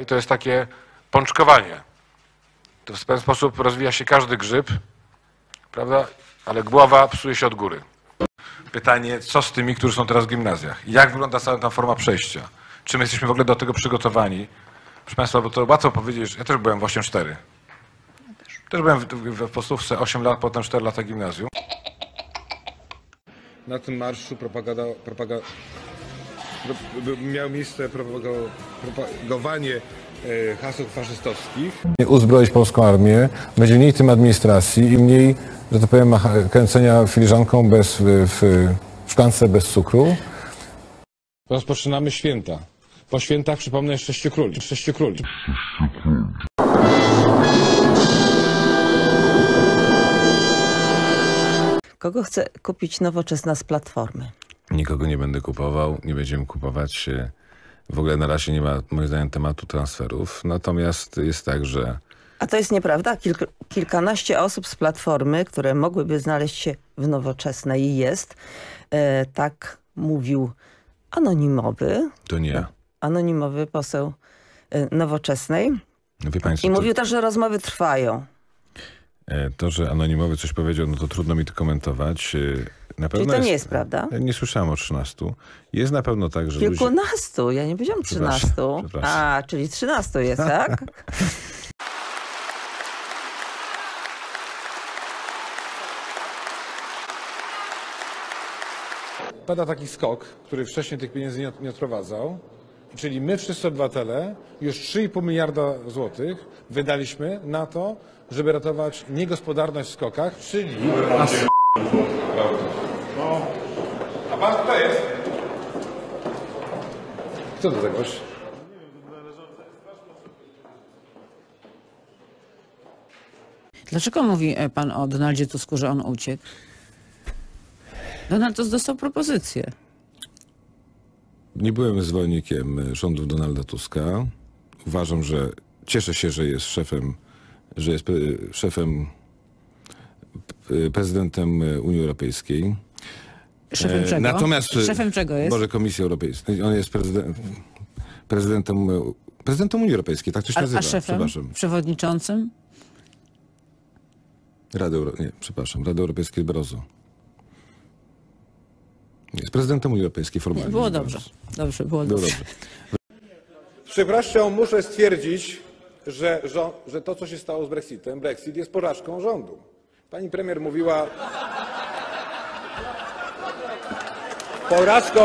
I to jest takie pączkowanie. To w ten sposób rozwija się każdy grzyb, prawda? Ale głowa psuje się od góry. Pytanie, co z tymi, którzy są teraz w gimnazjach? Jak wygląda cała ta forma przejścia? Czy my jesteśmy w ogóle do tego przygotowani? Proszę Państwa, bo to łatwo powiedzieć, że ja też byłem w 8-4. Też byłem w, w, w podstawce 8 lat, potem 4 lata gimnazjum. Na tym marszu propaganda, propaga, miało miejsce propago, propagowanie e, haseł faszystowskich. uzbroić polską armię, będzie mniej tym administracji i mniej, że to powiem, macha- kręcenia filiżanką bez, w, w szklance bez cukru. Rozpoczynamy święta. Po świętach przypomnę Sześciu Króli. Sześciu Króli. Kogo chce kupić nowoczesna z Platformy? Nikogo nie będę kupował, nie będziemy kupować. e, W ogóle na razie nie ma, moim zdaniem, tematu transferów. Natomiast jest tak, że A to jest nieprawda. Kilk, kilkanaście osób z Platformy, które mogłyby znaleźć się w nowoczesnej jest. E, tak mówił anonimowy, to nie. anonimowy poseł e, nowoczesnej. No Państwo, I mówił też, że rozmowy trwają. e, to, że anonimowy coś powiedział, no to trudno mi to komentować. Na Czyli pewno to nie jest prawda? Ja Nie słyszałem o 13. Jest na pewno tak, że ludzie... Kilkunastu, ja nie powiedziałam Przepraszam, trzynastu. przepraszam. A, czyli trzynastu jest, tak? Pada taki skok, który wcześniej tych pieniędzy nie, nie odprowadzał. Czyli my wszyscy obywatele już 3,5 miliarda złotych wydaliśmy na to, żeby ratować niegospodarność w skokach, czyli... A pan kto jest? Kto to za gość? Dlaczego mówi e, pan o Donaldzie Tusku, że on uciekł? Donald Tusk dostał propozycję. Nie byłem zwolennikiem e, rządów Donalda Tuska. Uważam, że cieszę się, że jest szefem, że jest pre- szefem, prezydentem e, Unii Europejskiej. Szefem E, czego? Natomiast e, Szefem czego jest? Może Komisji Europejskiej. On jest prezydent, prezydentem, prezydentem Unii Europejskiej, tak to się a, nazywa. a szefem? Przepraszam. Przewodniczącym? Rady Euro... Nie, przepraszam. Rady Europejskiej Barroso. Jest prezydentem Unii Europejskiej formalnie. Było dobrze. Dobrze, było Było dobrze. dobrze. Przykrością muszę stwierdzić, że, że to, co się stało z Brexitem, Brexit jest porażką rządu. Pani premier mówiła porażką